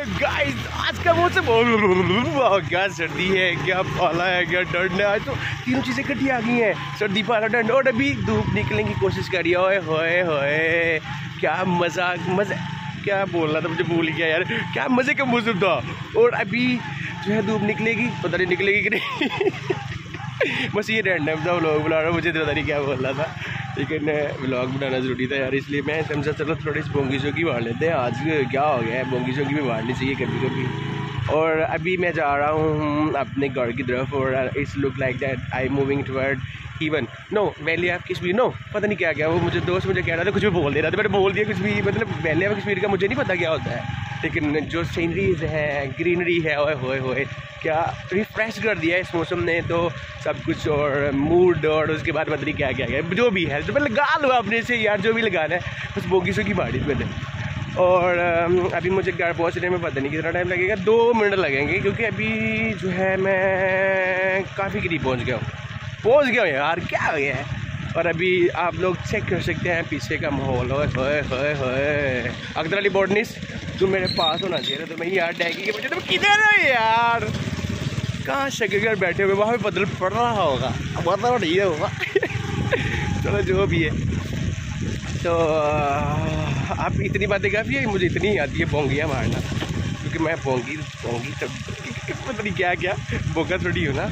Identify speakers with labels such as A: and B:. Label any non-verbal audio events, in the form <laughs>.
A: Guys आज का मौसम क्या सर्दी है, क्या पाला है, क्या ठंड है। आज तो तीनों चीज़ें इकट्ठी आ गई हैं। सर्दी, पाला ठंड और अभी धूप निकलने की कोशिश करिए। ओए होए होए। क्या मज़ा मज़ा क्या बोल रहा था, मुझे भूल गया यार। क्या मज़े का मौसम था। और अभी जो है धूप निकलेगी, पता नहीं निकलेगी कि नहीं। <laughs> बस ये रैंडम था लोग बुला रहा मुझे तो पता नहीं क्या बोल रहा था। लेकिन व्लॉग बनाना ज़रूरी था यार, इसलिए मैं समझा चलो थोड़ी सी बोंगी की मार लेते हैं। आज क्या हो गया है? बोंगी की भी मारनी चाहिए कभी कभी और अभी मैं जा रहा हूँ अपने घर की तरफ़ और it's look like that I moving toward even no valley of Kashmir. No पता नहीं क्या क्या वो मुझे दोस्त मुझे कह रहा था, कुछ भी बोल दे रहा था, मैंने बोल दिया कुछ भी। मतलब वैली ऑफ़ कश्मीर का मुझे नहीं पता क्या होता है। लेकिन जो सीनरीज है ग्रीनरी है, ओए होए होए, क्या रिफ्रेश कर दिया इस मौसम ने तो सब कुछ और मूड और उसके बाद नहीं क्या क्या क्या, जो भी है तो मैं लगा लो अपने से यार, जो भी लगाना है, बस बोगी सो की बाड़ी मैंने और अभी मुझे घर पहुँचने में पता नहीं कितना टाइम लगेगा, दो मिनट लगेंगे, क्योंकि अभी जो है मैं काफ़ी करीब पहुँच गया हूँ। पहुँच गया हूँ यार, क्या हो गया है? और अभी आप लोग चेक कर सकते हैं, पीछे का माहौल होए होए होए। अख्तर अली बोर्डनिस तुम मेरे पास होना चाहिए तो मैं यार डैगी के बच्चे तुम किधर हो यार? कहाँ शक्कर बैठे हुए वहाँ पे बदल पड़ रहा होगा। पता नहीं होगा चलो, जो भी है। तो आप इतनी बातें काफ़ी है, मुझे इतनी आती है बोंगियाँ मारना। क्योंकि मैं बोंगी बोंगी तब <laughs> पता नहीं क्या क्या बोगा थोड़ी हूँ ना।